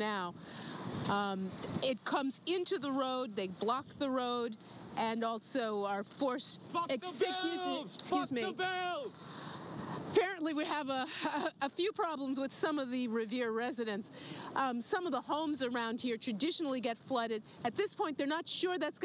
now. Um, it comes into the road, they block the road, and also are forced. Fuck the excuse me. Fuck the Bills! Apparently, we have a, a, a few problems with some of the Revere residents. Um, some of the homes around here traditionally get flooded. At this point, they're not sure that's going